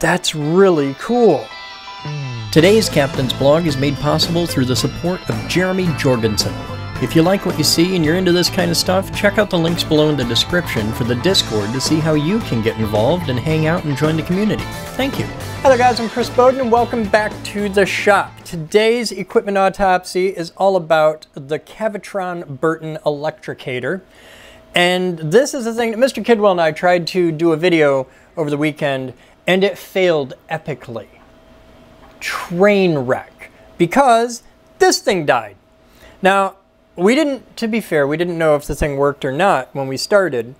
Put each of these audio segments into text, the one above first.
That's really cool. Today's Captain's blog is made possible through the support of Jeremy Jorgensen. If you like what you see and you're into this kind of stuff, check out the links below in the description for the Discord to see how you can get involved and hang out and join the community. Thank you. Hello guys, I'm Chris Boden and welcome back to the shop. Today's equipment autopsy is all about the Cavitron Burton Electricator. And this is the thing that Mr. Kidwell and I tried to do a video over the weekend and it failed epically. Train wreck. Because this thing died. Now, we didn't, to be fair, we didn't know if the thing worked or not when we started,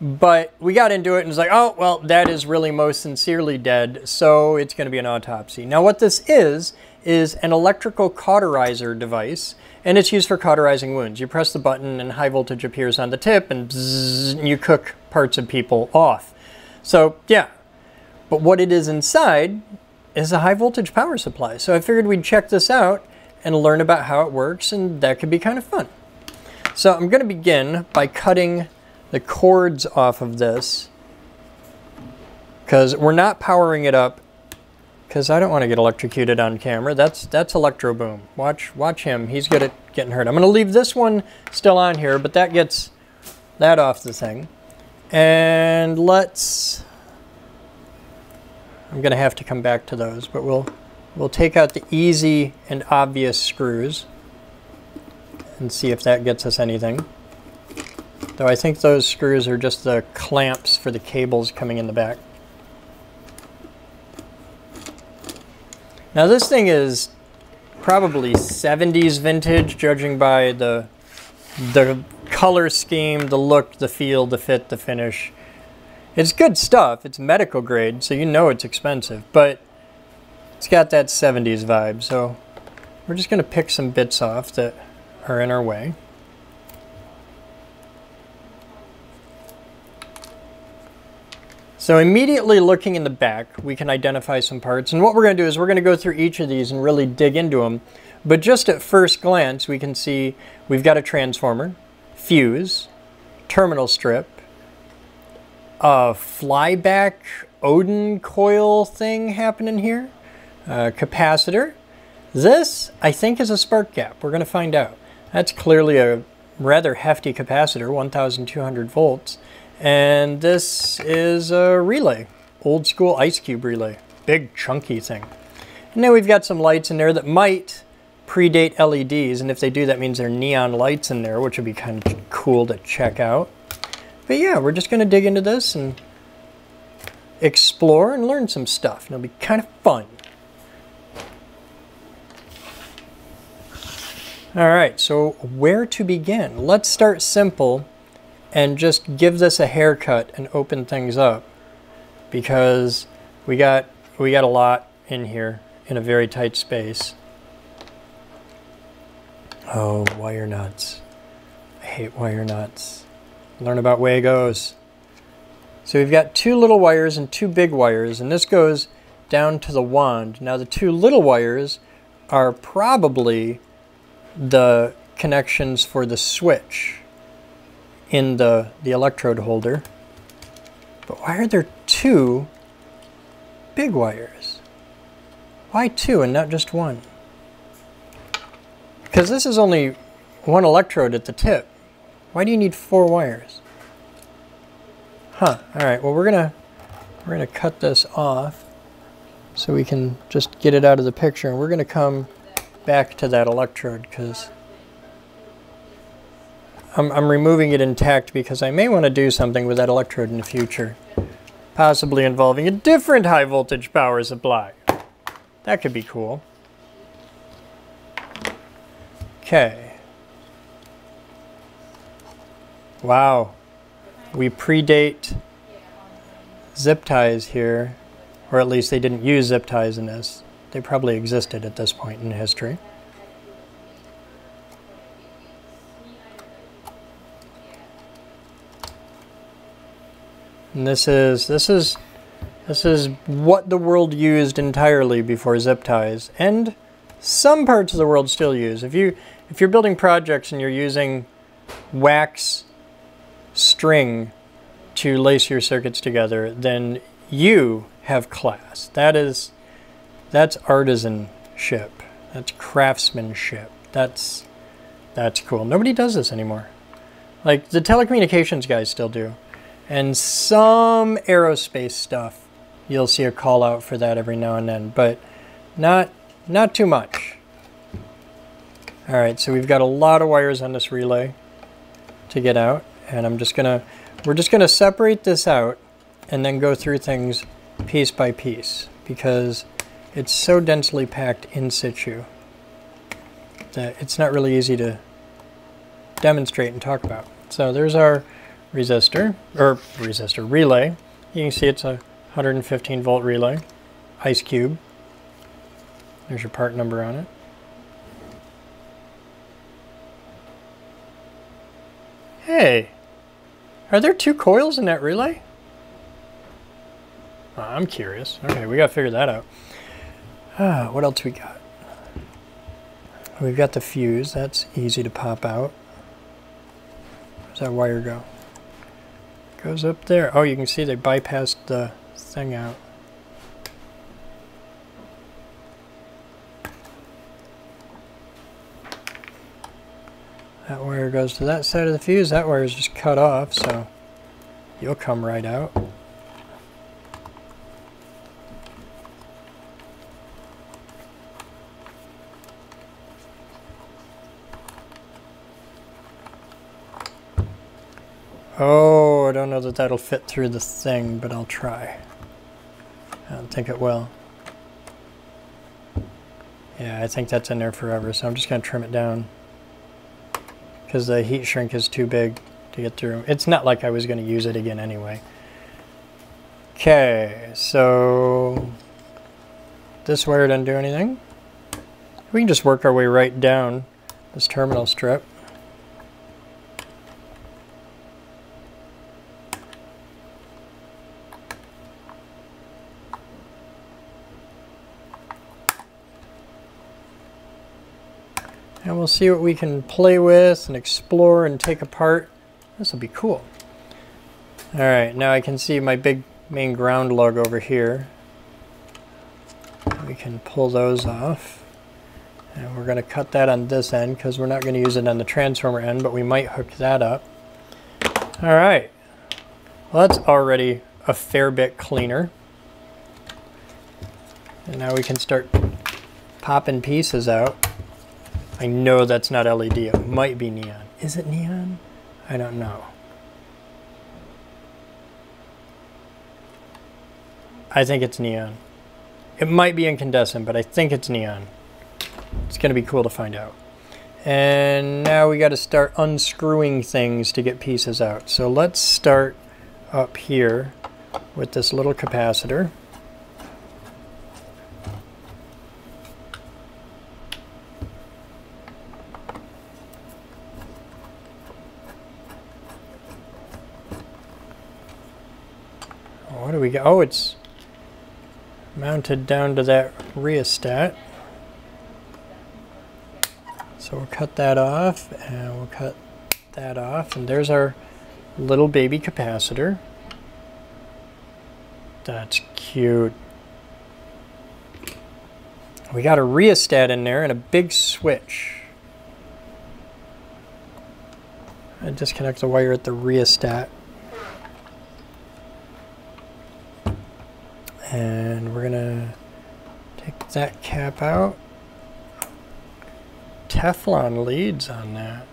but we got into it and was like, oh, well, that is really most sincerely dead, so it's going to be an autopsy. Now, what this is, is an electrical cauterizer device, and it's used for cauterizing wounds. You press the button and high voltage appears on the tip, and bzzz, you cook parts of people off. So, yeah. But what it is inside is a high voltage power supply. So I figured we'd check this out and learn about how it works, and that could be kind of fun. So I'm going to begin by cutting the cords off of this because we're not powering it up because I don't want to get electrocuted on camera. That's that's Electro Boom. Watch watch him. He's good at getting hurt. I'm going to leave this one still on here, but that gets that off the thing. And let's I'm going to have to come back to those, but we'll We'll take out the easy and obvious screws and see if that gets us anything. Though I think those screws are just the clamps for the cables coming in the back. Now this thing is probably 70s vintage, judging by the, the color scheme, the look, the feel, the fit, the finish. It's good stuff. It's medical grade, so you know it's expensive. But it's got that 70s vibe, so we're just going to pick some bits off that are in our way. So immediately looking in the back, we can identify some parts. And what we're going to do is we're going to go through each of these and really dig into them. But just at first glance, we can see we've got a transformer, fuse, terminal strip, a flyback Oudin coil thing happening here uh, capacitor. This, I think, is a spark gap. We're going to find out. That's clearly a rather hefty capacitor, 1,200 volts. And this is a relay, old school ice cube relay, big chunky thing. And then we've got some lights in there that might predate LEDs, and if they do, that means there are neon lights in there, which would be kind of cool to check out. But yeah, we're just going to dig into this and explore and learn some stuff. And it'll be kind of fun. All right, so where to begin? Let's start simple and just give this a haircut and open things up because we got we got a lot in here in a very tight space. Oh, wire nuts. I hate wire nuts. Learn about Wagos. So we've got two little wires and two big wires, and this goes down to the wand. Now the two little wires are probably the connections for the switch in the, the electrode holder. But why are there two big wires? Why two and not just one? Because this is only one electrode at the tip. Why do you need four wires? Huh, alright, well we're gonna we're gonna cut this off so we can just get it out of the picture and we're gonna come back to that electrode because I'm, I'm removing it intact because I may want to do something with that electrode in the future, possibly involving a different high voltage power supply. That could be cool. Okay. Wow. We predate zip ties here, or at least they didn't use zip ties in this. They probably existed at this point in history. And this is this is this is what the world used entirely before zip ties, and some parts of the world still use. If you if you're building projects and you're using wax string to lace your circuits together, then you have class. That is, that's artisanship. That's craftsmanship. That's, that's cool. Nobody does this anymore. Like the telecommunications guys still do. And some aerospace stuff, you'll see a call out for that every now and then, but not, not too much. All right, so we've got a lot of wires on this relay to get out, and I'm just gonna, we're just gonna separate this out and then go through things piece by piece because it's so densely packed in situ that it's not really easy to demonstrate and talk about. So there's our resistor, or resistor, relay. You can see it's a 115 volt relay, ice cube. There's your part number on it. Hey, are there two coils in that relay? Oh, I'm curious. Okay, we got to figure that out. Ah, what else we got? We've got the fuse. That's easy to pop out. Where's that wire go? Goes up there. Oh, you can see they bypassed the thing out. That wire goes to that side of the fuse. That wire is just cut off, so you'll come right out. Oh, I don't know that that'll fit through the thing, but I'll try. I don't think it will. Yeah, I think that's in there forever, so I'm just going to trim it down. Because the heat shrink is too big to get through. It's not like I was going to use it again anyway. Okay, so this wire doesn't do anything. We can just work our way right down this terminal strip. See what we can play with and explore and take apart. This will be cool. All right, now I can see my big main ground lug over here. We can pull those off. And we're going to cut that on this end because we're not going to use it on the transformer end, but we might hook that up. All right. Well, that's already a fair bit cleaner. And now we can start popping pieces out. I know that's not LED. It might be neon. Is it neon? I don't know. I think it's neon. It might be incandescent, but I think it's neon. It's going to be cool to find out. And now we got to start unscrewing things to get pieces out. So let's start up here with this little capacitor. Got? Oh, it's mounted down to that rheostat. So we'll cut that off and we'll cut that off and there's our little baby capacitor. That's cute. We got a rheostat in there and a big switch. I disconnect the wire at the rheostat. And we're gonna take that cap out. Teflon leads on that.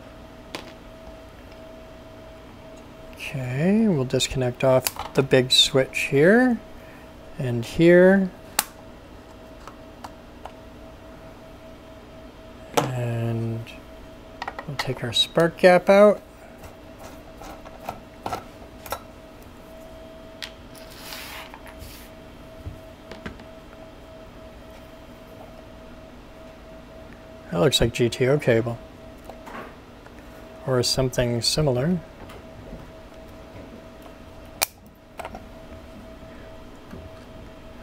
Okay, we'll disconnect off the big switch here and here. And we'll take our spark gap out. That looks like GTO cable. Or something similar.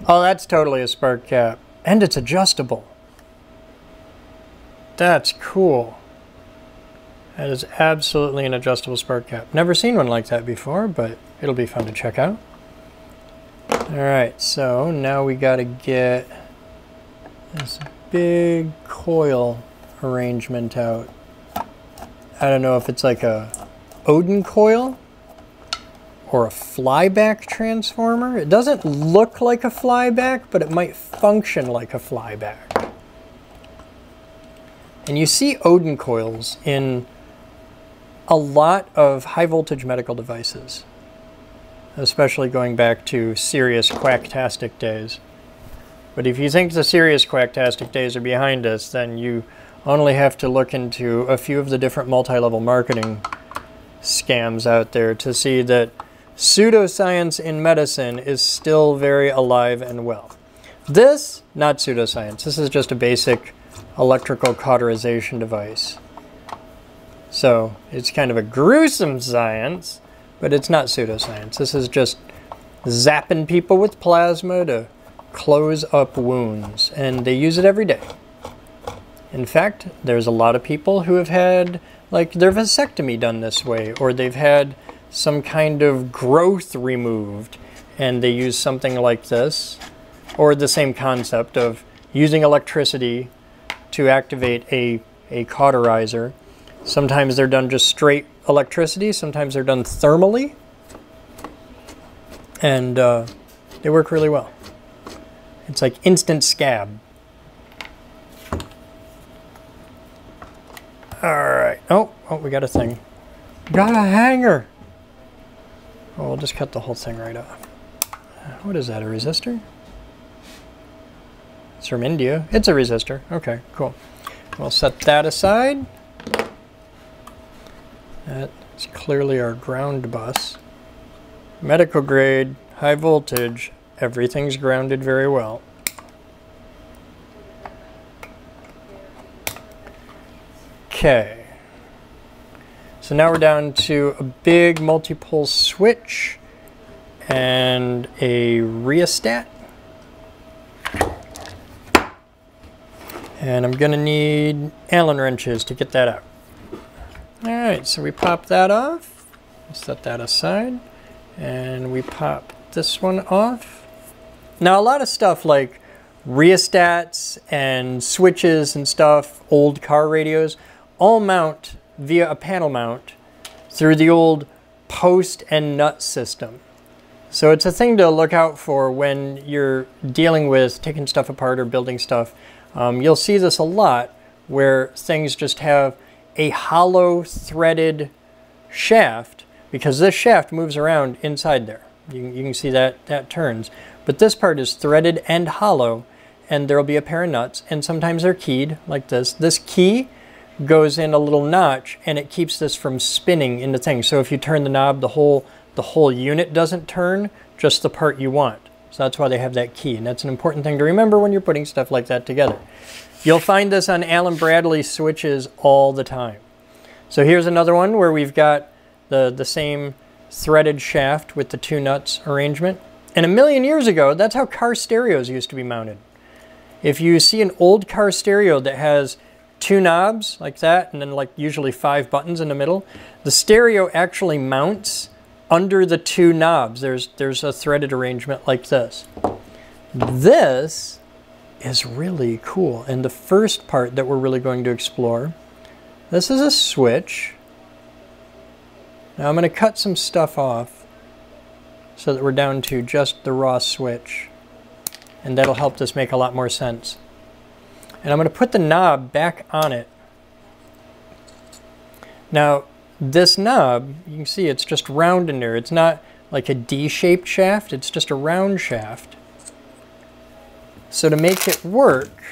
Oh, that's totally a spark gap. And it's adjustable. That's cool. That is absolutely an adjustable spark gap. Never seen one like that before, but it'll be fun to check out. Alright, so now we got to get this big coil arrangement out. I don't know if it's like a Oudin coil or a flyback transformer. It doesn't look like a flyback, but it might function like a flyback. And you see Oudin coils in a lot of high voltage medical devices, especially going back to serious quacktastic days. But if you think the serious quacktastic days are behind us, then you only have to look into a few of the different multi-level marketing scams out there to see that pseudoscience in medicine is still very alive and well. This, not pseudoscience. This is just a basic electrical cauterization device. So it's kind of a gruesome science, but it's not pseudoscience. This is just zapping people with plasma to close up wounds, and they use it every day. In fact, there's a lot of people who have had like their vasectomy done this way, or they've had some kind of growth removed, and they use something like this, or the same concept of using electricity to activate a, a cauterizer. Sometimes they're done just straight electricity, sometimes they're done thermally, and uh, they work really well. It's like instant scab. Alright. Oh, oh, we got a thing. Got a hanger! Oh, we'll just cut the whole thing right off. What is that, a resistor? It's from India. It's a resistor. Okay, cool. We'll set that aside. That's clearly our ground bus. Medical grade, high voltage, everything's grounded very well. Okay. So now we're down to a big multi-pole switch and a rheostat. And I'm going to need Allen wrenches to get that out. Alright, so we pop that off. Set that aside. And we pop this one off. Now a lot of stuff like rheostats and switches and stuff, old car radios, all mount via a panel mount through the old post and nut system. So it's a thing to look out for when you're dealing with taking stuff apart or building stuff. Um, you'll see this a lot where things just have a hollow threaded shaft because this shaft moves around inside there. You, you can see that that turns. But this part is threaded and hollow and there will be a pair of nuts and sometimes they're keyed like this. This key goes in a little notch and it keeps this from spinning into things. So if you turn the knob, the whole, the whole unit doesn't turn, just the part you want. So that's why they have that key. And that's an important thing to remember when you're putting stuff like that together. You'll find this on Allen Bradley switches all the time. So here's another one where we've got the, the same threaded shaft with the two nuts arrangement. And a million years ago, that's how car stereos used to be mounted. If you see an old car stereo that has two knobs like that, and then like usually five buttons in the middle. The stereo actually mounts under the two knobs. There's, there's a threaded arrangement like this. This is really cool. And the first part that we're really going to explore, this is a switch. Now I'm going to cut some stuff off so that we're down to just the raw switch. And that'll help this make a lot more sense. And I'm going to put the knob back on it. Now, this knob, you can see it's just round in there. It's not like a D-shaped shaft, it's just a round shaft. So to make it work,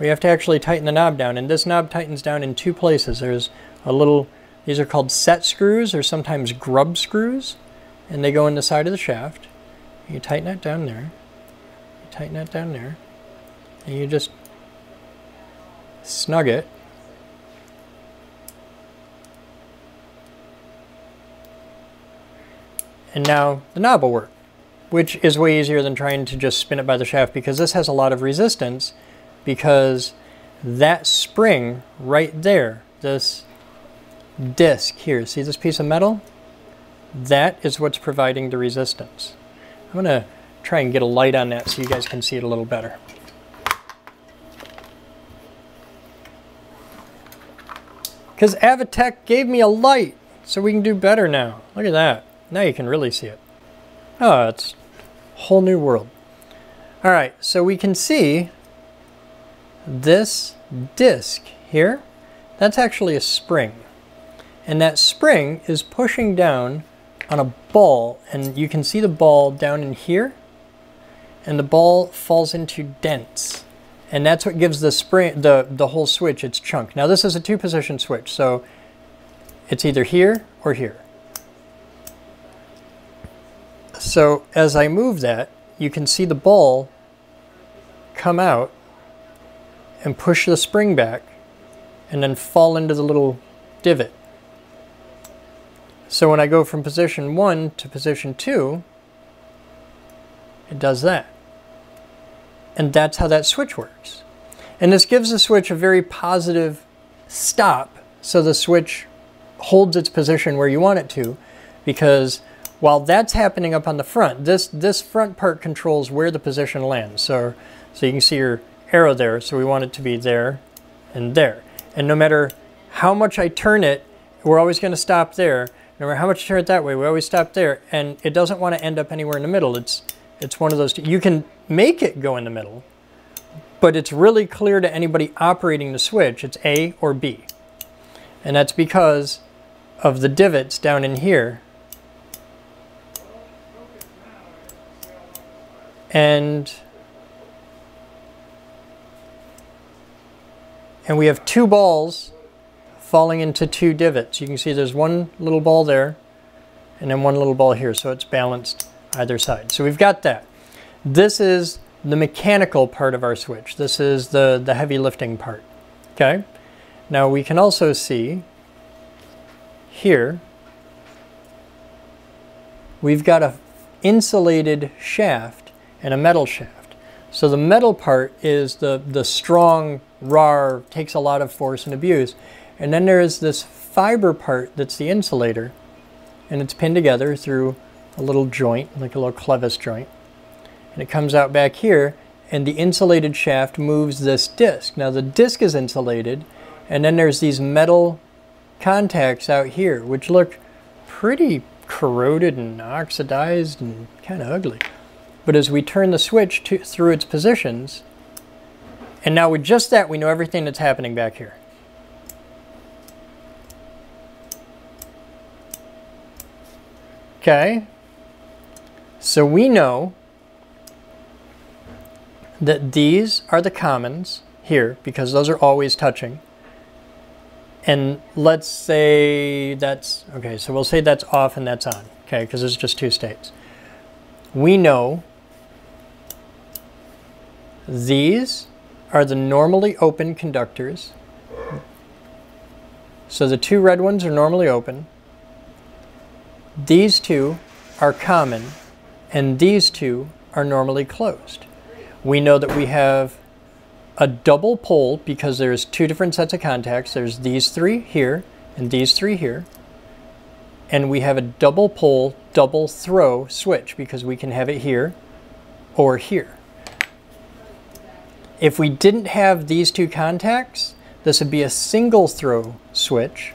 we have to actually tighten the knob down. And this knob tightens down in two places. There's a little, these are called set screws or sometimes grub screws. And they go in the side of the shaft. You tighten it down there. You tighten it down there and you just snug it and now the knob will work which is way easier than trying to just spin it by the shaft because this has a lot of resistance because that spring right there this disc here see this piece of metal that is what's providing the resistance I'm going to try and get a light on that so you guys can see it a little better. Because Avitech gave me a light, so we can do better now. Look at that. Now you can really see it. Oh, it's a whole new world. All right, so we can see this disc here. That's actually a spring. And that spring is pushing down on a ball, and you can see the ball down in here, and the ball falls into dents. And that's what gives the spring, the, the whole switch its chunk. Now this is a two position switch, so it's either here or here. So as I move that, you can see the ball come out and push the spring back and then fall into the little divot. So when I go from position 1 to position 2, it does that. And that's how that switch works. And this gives the switch a very positive stop so the switch holds its position where you want it to because while that's happening up on the front, this, this front part controls where the position lands. So, so you can see your arrow there. So we want it to be there and there. And no matter how much I turn it, we're always going to stop there. No matter how much you turn it that way, we always stop there. And it doesn't want to end up anywhere in the middle. It's, it's one of those, you can make it go in the middle, but it's really clear to anybody operating the switch, it's A or B. And that's because of the divots down in here. And and we have two balls falling into two divots. You can see there's one little ball there and then one little ball here, so it's balanced either side. So we've got that. This is the mechanical part of our switch. This is the, the heavy lifting part, okay? Now we can also see here, we've got a insulated shaft and a metal shaft. So the metal part is the, the strong, raw, takes a lot of force and abuse. And then there is this fiber part that's the insulator, and it's pinned together through a little joint, like a little clevis joint. And it comes out back here, and the insulated shaft moves this disc. Now the disc is insulated, and then there's these metal contacts out here, which look pretty corroded and oxidized and kind of ugly. But as we turn the switch to, through its positions, and now with just that, we know everything that's happening back here. Okay, so we know that these are the commons here because those are always touching. And let's say that's, okay, so we'll say that's off and that's on, okay, because it's just two states. We know these are the normally open conductors. So the two red ones are normally open. These two are common, and these two are normally closed. We know that we have a double pole because there's two different sets of contacts. There's these three here and these three here. And we have a double pole, double throw switch because we can have it here or here. If we didn't have these two contacts, this would be a single throw switch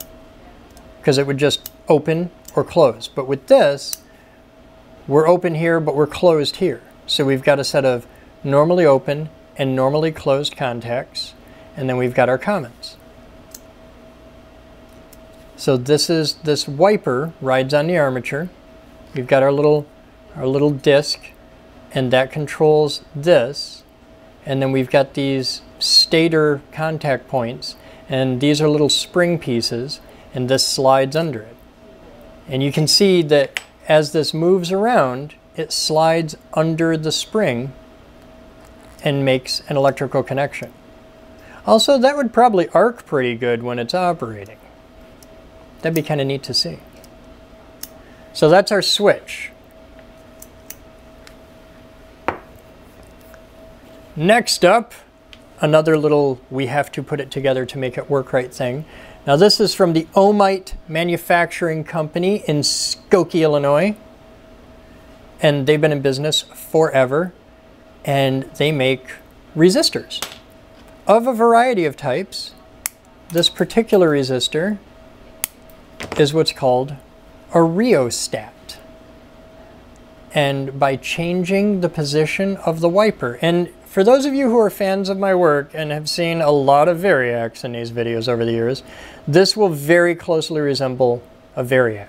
because it would just open or close. But with this, we're open here, but we're closed here. So we've got a set of normally open and normally closed contacts, and then we've got our commons. So this is this wiper rides on the armature. We've got our little our little disc, and that controls this. And then we've got these stator contact points, and these are little spring pieces, and this slides under it. And you can see that as this moves around, it slides under the spring and makes an electrical connection. Also, that would probably arc pretty good when it's operating. That'd be kind of neat to see. So that's our switch. Next up, another little we have to put it together to make it work right thing. Now this is from the Ohmite Manufacturing Company in Skokie, Illinois. and they've been in business forever, and they make resistors of a variety of types. This particular resistor is what's called a rheostat. And by changing the position of the wiper, and for those of you who are fans of my work and have seen a lot of variacs in these videos over the years, this will very closely resemble a variac,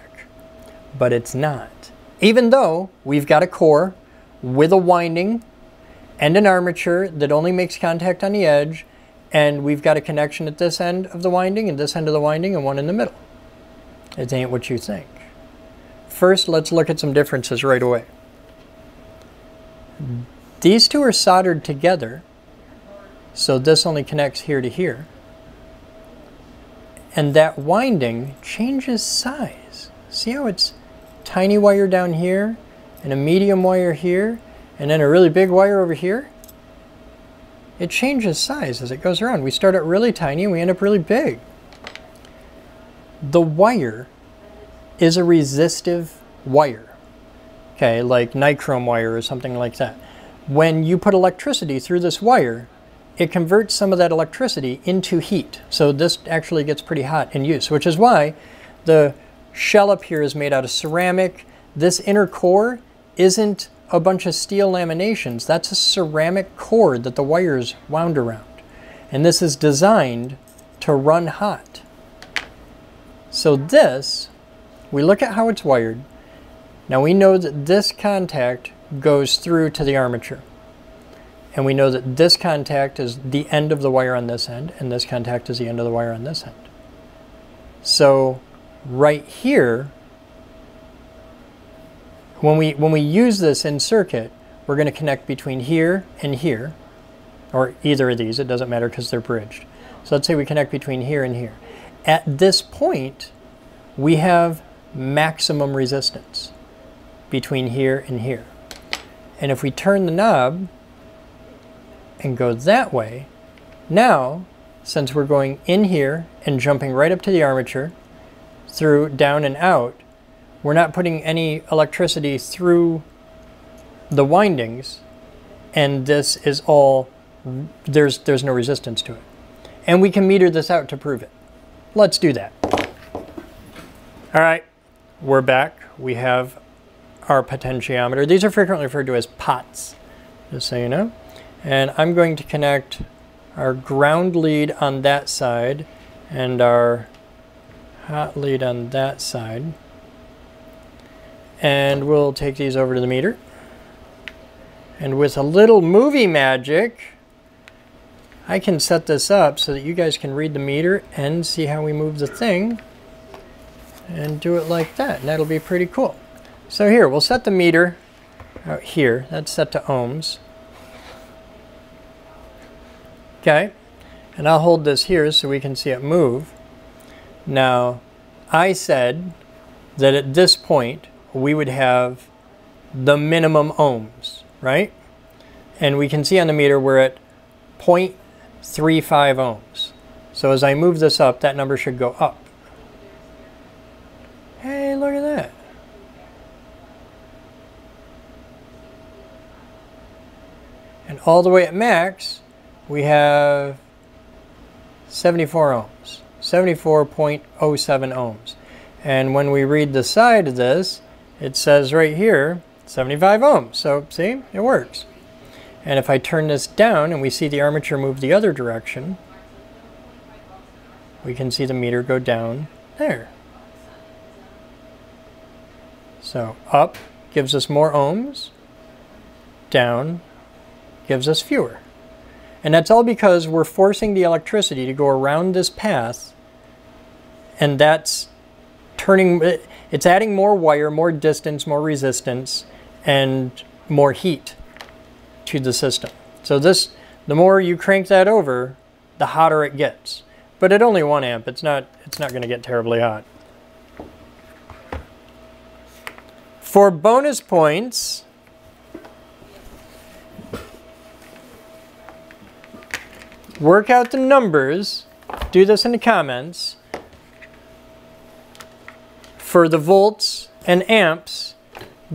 but it's not. Even though we've got a core with a winding and an armature that only makes contact on the edge, and we've got a connection at this end of the winding and this end of the winding and one in the middle. It ain't what you think. First, let's look at some differences right away. These two are soldered together, so this only connects here to here. And that winding changes size. See how it's tiny wire down here, and a medium wire here, and then a really big wire over here? It changes size as it goes around. We start out really tiny and we end up really big. The wire is a resistive wire, okay, like nichrome wire or something like that. When you put electricity through this wire, it converts some of that electricity into heat. So this actually gets pretty hot in use, which is why the shell up here is made out of ceramic. This inner core isn't a bunch of steel laminations. That's a ceramic cord that the wires wound around. And this is designed to run hot. So this, we look at how it's wired. Now we know that this contact goes through to the armature. And we know that this contact is the end of the wire on this end, and this contact is the end of the wire on this end. So right here, when we, when we use this in circuit, we're going to connect between here and here, or either of these, it doesn't matter because they're bridged. So let's say we connect between here and here. At this point, we have maximum resistance between here and here. And if we turn the knob and go that way, now, since we're going in here and jumping right up to the armature, through down and out, we're not putting any electricity through the windings, and this is all, there's, there's no resistance to it. And we can meter this out to prove it. Let's do that. All right, we're back. We have our potentiometer. These are frequently referred to as pots, just so you know. And I'm going to connect our ground lead on that side and our hot lead on that side. And we'll take these over to the meter. And with a little movie magic, I can set this up so that you guys can read the meter and see how we move the thing and do it like that. And that'll be pretty cool. So here, we'll set the meter out here. That's set to ohms. Okay. And I'll hold this here so we can see it move. Now, I said that at this point, we would have the minimum ohms, right? And we can see on the meter we're at 0.35 ohms. So as I move this up, that number should go up. Hey, look at that. All the way at max, we have 74 ohms, 74.07 ohms. And when we read the side of this, it says right here 75 ohms. So see, it works. And if I turn this down and we see the armature move the other direction, we can see the meter go down there. So up gives us more ohms, down gives us fewer. And that's all because we're forcing the electricity to go around this path and that's turning, it's adding more wire, more distance, more resistance, and more heat to the system. So this, the more you crank that over, the hotter it gets. But at only one amp, it's not, it's not going to get terribly hot. For bonus points, work out the numbers, do this in the comments, for the volts and amps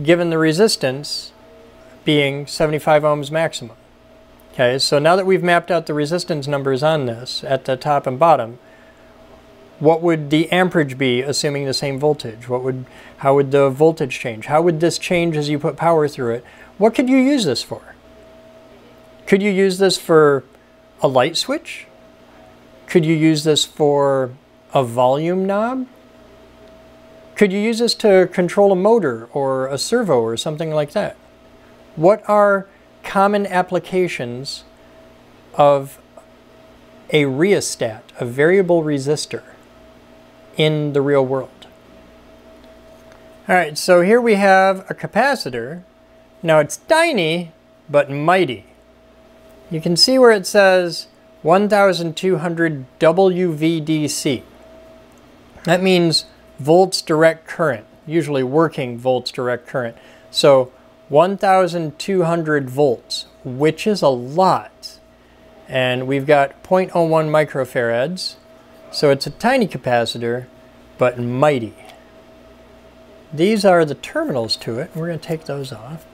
given the resistance being 75 ohms maximum. Okay, so now that we've mapped out the resistance numbers on this at the top and bottom, what would the amperage be assuming the same voltage? What would, how would the voltage change? How would this change as you put power through it? What could you use this for? Could you use this for a light switch? Could you use this for a volume knob? Could you use this to control a motor or a servo or something like that? What are common applications of a rheostat, a variable resistor, in the real world? All right, so here we have a capacitor. Now it's tiny, but mighty. You can see where it says 1200 WVDC. That means volts direct current, usually working volts direct current. So 1200 volts, which is a lot. And we've got 0.01 microfarads. So it's a tiny capacitor, but mighty. These are the terminals to it. We're going to take those off.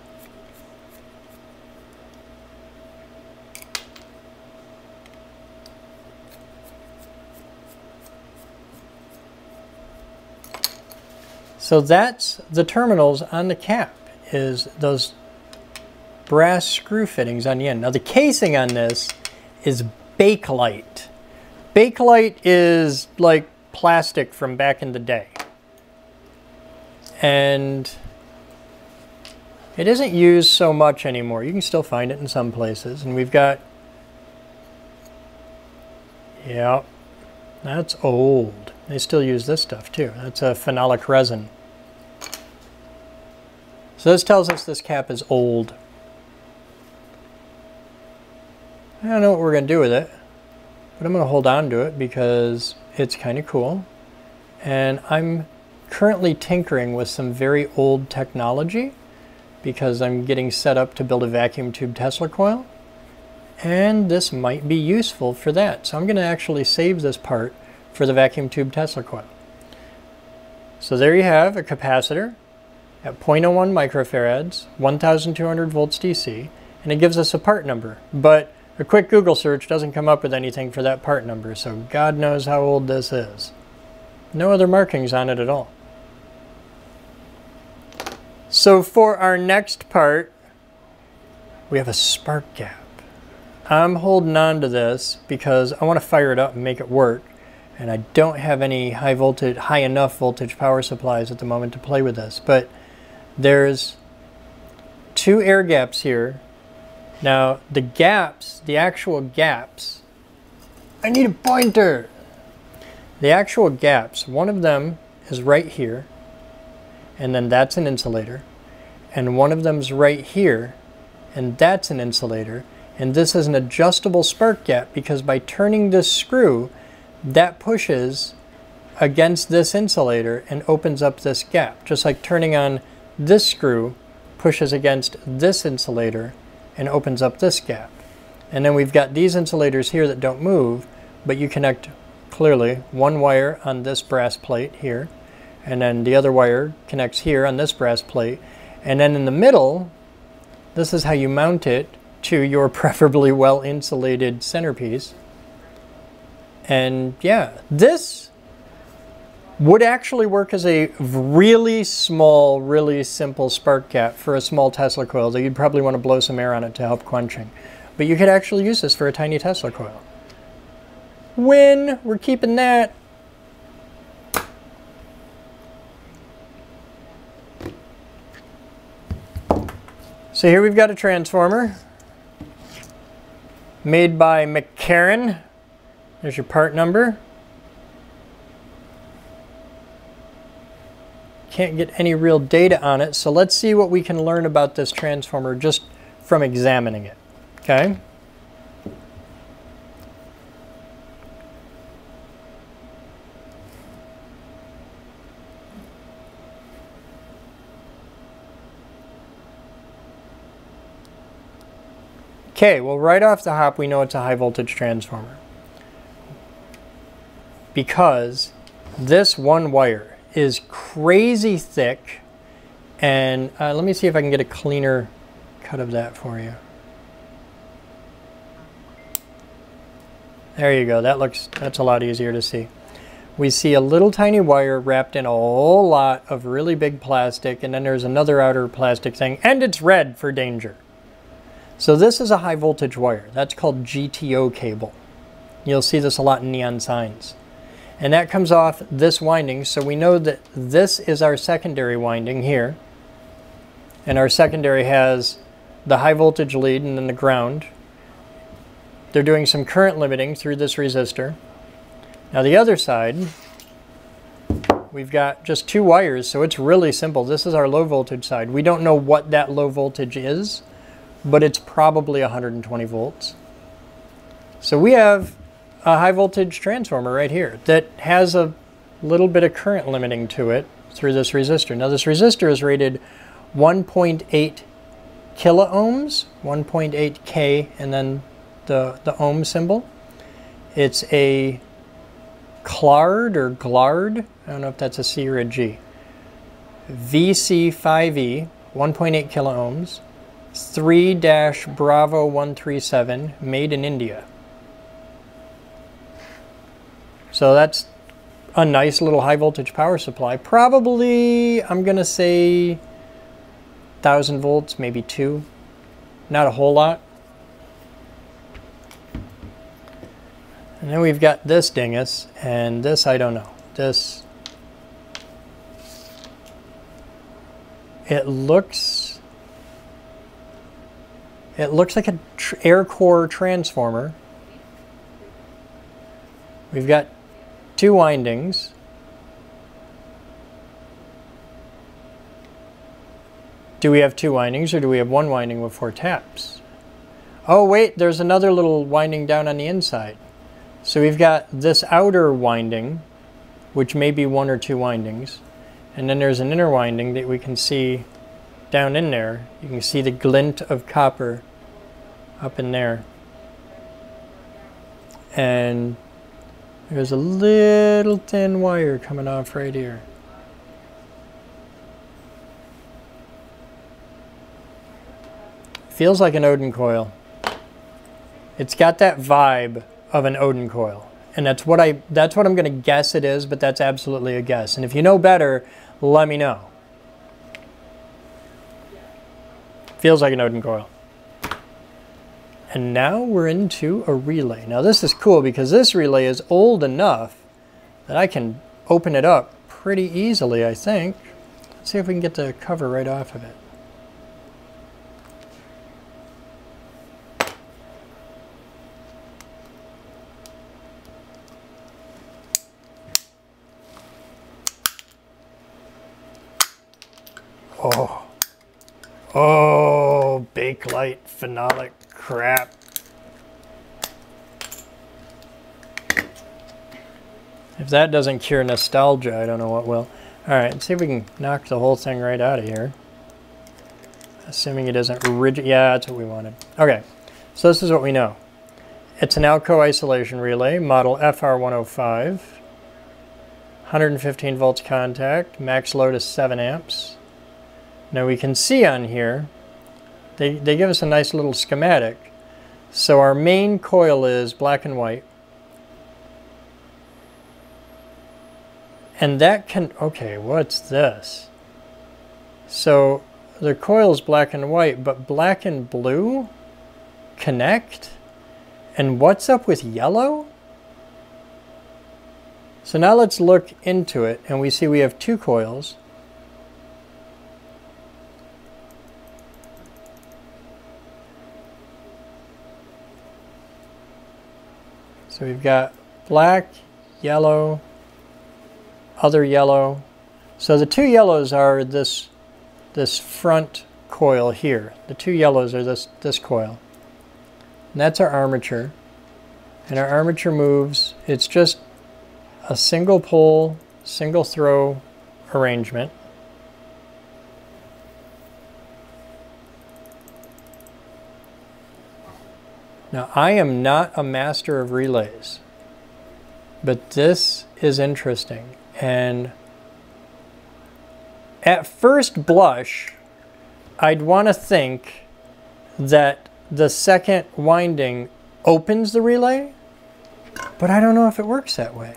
So that's the terminals on the cap, is those brass screw fittings on the end. Now the casing on this is Bakelite. Bakelite is like plastic from back in the day. And it isn't used so much anymore. You can still find it in some places. And we've got, yeah, that's old. They still use this stuff too. That's a phenolic resin. So this tells us this cap is old. I don't know what we're going to do with it, but I'm going to hold on to it because it's kind of cool. And I'm currently tinkering with some very old technology because I'm getting set up to build a vacuum tube Tesla coil. And this might be useful for that. So I'm going to actually save this part for the vacuum tube Tesla coil. So there you have a capacitor at 0.01 microfarads, 1200 volts DC, and it gives us a part number. But a quick Google search doesn't come up with anything for that part number, so God knows how old this is. No other markings on it at all. So for our next part, we have a spark gap. I'm holding on to this because I want to fire it up and make it work. And I don't have any high voltage, high enough voltage power supplies at the moment to play with this. But there's two air gaps here. Now the gaps, the actual gaps, I need a pointer. The actual gaps, one of them is right here, and then that's an insulator. And one of them's right here, and that's an insulator. And this is an adjustable spark gap because by turning this screw, that pushes against this insulator and opens up this gap, just like turning on this screw pushes against this insulator and opens up this gap. And then we've got these insulators here that don't move, but you connect clearly one wire on this brass plate here, and then the other wire connects here on this brass plate. And then in the middle, this is how you mount it to your preferably well insulated centerpiece. And yeah, this would actually work as a really small, really simple spark gap for a small Tesla coil that you'd probably want to blow some air on it to help quenching. But you could actually use this for a tiny Tesla coil. When we're keeping that. So here we've got a transformer made by McCarran. There's your part number. Can't get any real data on it, so let's see what we can learn about this transformer just from examining it, okay? Okay, well right off the hop we know it's a high voltage transformer because this one wire is crazy thick And uh, let me see if I can get a cleaner cut of that for you. There you go. That looks, that's a lot easier to see. We see a little tiny wire wrapped in a whole lot of really big plastic, and then there's another outer plastic thing, and it's red for danger. So this is a high voltage wire. That's called GTO cable. You'll see this a lot in neon signs. And that comes off this winding, so we know that this is our secondary winding here. And our secondary has the high voltage lead and then the ground. They're doing some current limiting through this resistor. Now the other side, we've got just two wires, so it's really simple. This is our low voltage side. We don't know what that low voltage is, but it's probably 120 volts. So we have a high voltage transformer right here that has a little bit of current limiting to it through this resistor. Now this resistor is rated 1.8 kilo ohms, 1.8 K, and then the, the ohm symbol. It's a CLARD or GLARD, I don't know if that's a C or a G. VC5E, 1.8 kilo ohms. 3 Bravo 137, made in India. So that's a nice little high voltage power supply. Probably, I'm going to say 1000 volts, maybe 2. Not a whole lot. And then we've got this dingus, and this I don't know. This, it looks it looks like a air core transformer. We've got two windings. Do we have two windings or do we have one winding with four taps? Oh wait, there's another little winding down on the inside. So we've got this outer winding, which may be one or two windings. And then there's an inner winding that we can see down in there. You can see the glint of copper up in there. And there's a little thin wire coming off right here. Feels like an Oudin coil. It's got that vibe of an Oudin coil. And that's what I that's what I'm going to guess it is, but that's absolutely a guess. And if you know better, let me know. Feels like an Oudin coil. And now we're into a relay. Now this is cool because this relay is old enough that I can open it up pretty easily, I think. Let's see if we can get the cover right off of it. Oh, oh, Bakelite phenolic crap. If that doesn't cure nostalgia, I don't know what will. Alright, let's see if we can knock the whole thing right out of here. Assuming it isn't rigid. Yeah, that's what we wanted. Okay, so this is what we know. It's an Alco isolation relay, model FR105. 115 volts contact, max load is 7 amps. Now we can see on here they, they give us a nice little schematic. So our main coil is black and white. And that can, okay, what's this? So the coil is black and white, but black and blue connect? And what's up with yellow? So now let's look into it and we see we have two coils. So we've got black, yellow, other yellow. So the two yellows are this, this front coil here. The two yellows are this, this coil. And that's our armature. And our armature moves, it's just a single pull, single throw arrangement. Now, I am not a master of relays, but this is interesting. And at first blush, I'd want to think that the second winding opens the relay, but I don't know if it works that way.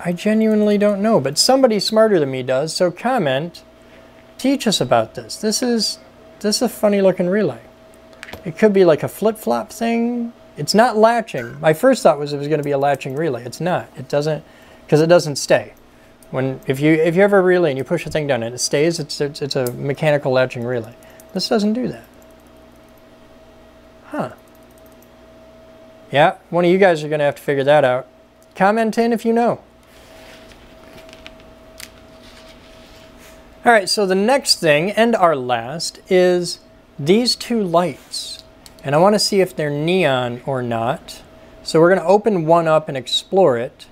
I genuinely don't know, but somebody smarter than me does, so comment, teach us about this. This is, this is a funny looking relay. It could be like a flip-flop thing. It's not latching. My first thought was it was going to be a latching relay. It's not. It doesn't, because it doesn't stay. When if you if you have a relay and you push a thing down and it stays, it's, it's it's a mechanical latching relay. This doesn't do that. Huh. Yeah, one of you guys are going to have to figure that out. Comment in if you know. All right, so the next thing, and our last, is these two lights. And I want to see if they're neon or not. So we're going to open one up and explore it,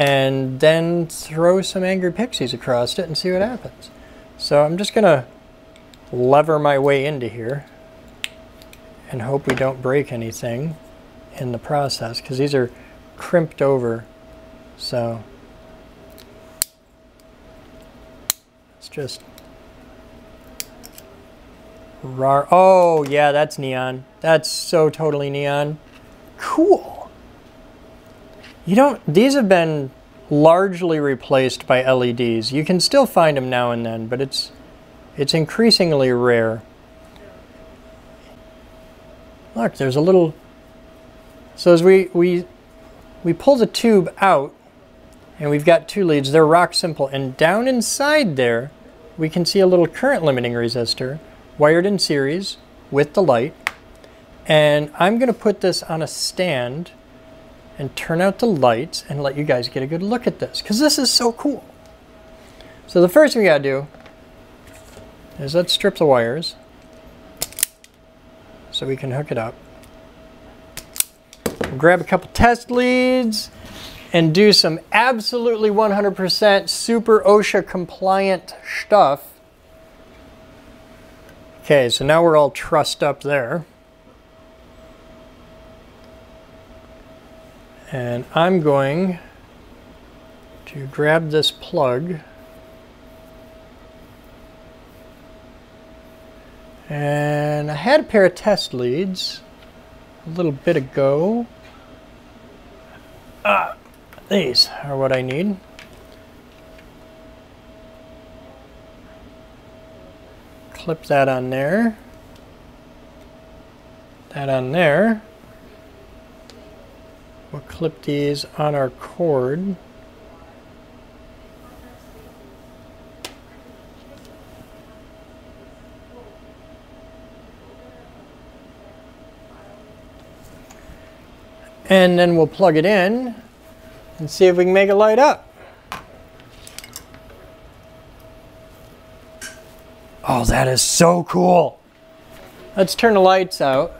and then throw some angry pixies across it and see what happens. So I'm just to lever my way into here and hope we don't break anything in the process because these are crimped over. So it's just rar. Oh, yeah, that's neon. That's so totally neon. Cool. You don't, these have been largely replaced by LEDs. You can still find them now and then, but it's, it's increasingly rare. Look, there's a little, so as we, we, we pull the tube out, and we've got two leads, they're rock simple, and down inside there, we can see a little current limiting resistor wired in series with the light. And I'm going to put this on a stand and turn out the lights and let you guys get a good look at this because this is so cool. So the first thing we got to do is let's strip the wires so we can hook it up. Grab a couple test leads and do some absolutely 100% super OSHA compliant stuff. Okay, so now we're all trussed up there. And I'm going to grab this plug and I had a pair of test leads a little bit ago. Ah, these are what I need. Clip that on there. That on there. We'll clip these on our cord. And then we'll plug it in and see if we can make it light up. Oh, that is so cool. Let's turn the lights out.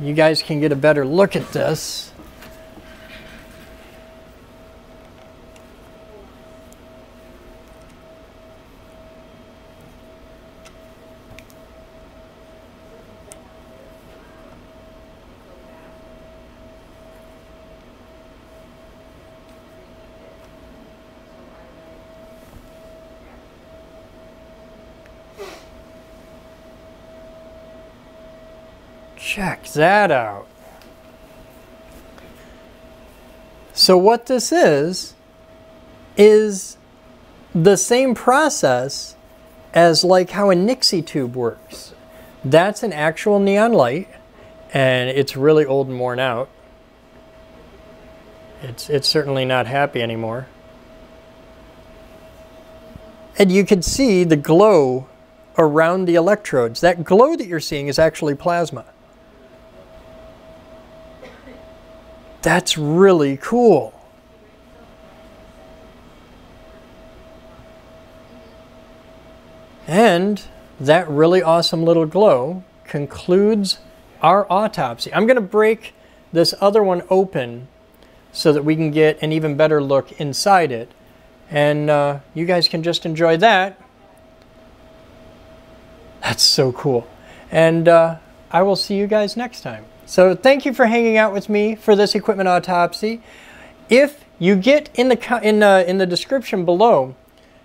You guys can get a better look at this. Check that out. So what this is, is the same process as like how a Nixie tube works. That's an actual neon light and it's really old and worn out. It's, it's certainly not happy anymore. And you can see the glow around the electrodes. That glow that you're seeing is actually plasma. That's really cool. And that really awesome little glow concludes our autopsy. I'm going to break this other one open so that we can get an even better look inside it. And uh, you guys can just enjoy that. That's so cool. And uh, I will see you guys next time. So thank you for hanging out with me for this equipment autopsy. if you get in the in uh, in the description below,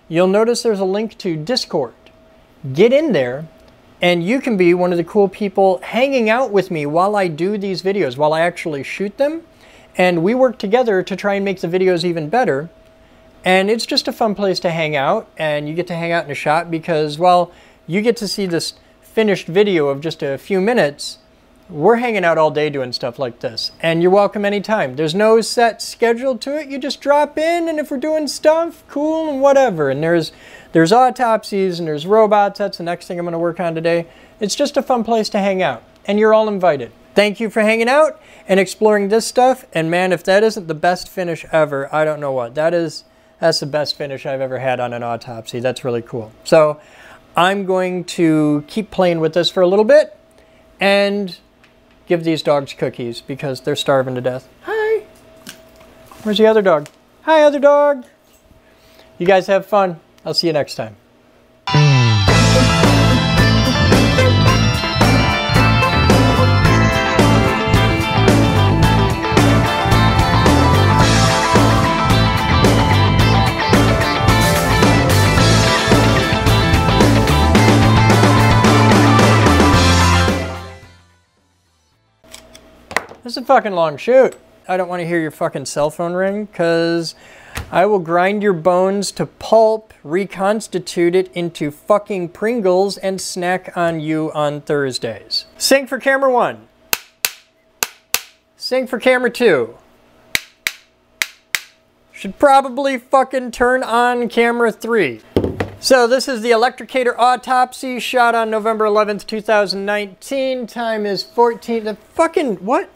you'll notice there's a link to Discord. Get in there and you can be one of the cool people hanging out with me while I do these videos, while I actually shoot them. And we work together to try and make the videos even better. And it's just a fun place to hang out, and you get to hang out in a shot because, well, you get to see this finished video of just a few minutes. We're hanging out all day doing stuff like this, and you're welcome anytime. There's no set schedule to it. You just drop in, and if we're doing stuff, cool and whatever. And there's there's autopsies and there's robots. That's the next thing I'm going to work on today. It's just a fun place to hang out, and you're all invited. Thank you for hanging out and exploring this stuff. And man, if that isn't the best finish ever, I don't know what. That is that's the best finish I've ever had on an autopsy. That's really cool. So I'm going to keep playing with this for a little bit and give these dogs cookies because they're starving to death. Hi. Where's the other dog? Hi, other dog. You guys have fun. I'll see you next time. This is a fucking long shoot. I don't want to hear your fucking cell phone ring because I will grind your bones to pulp, reconstitute it into fucking Pringles, and snack on you on Thursdays. Sing for camera one. Sing for camera two. Should probably fucking turn on camera three. So this is the Electrocutor autopsy shot on November 11th, 2019. Time is 14, the fucking, what?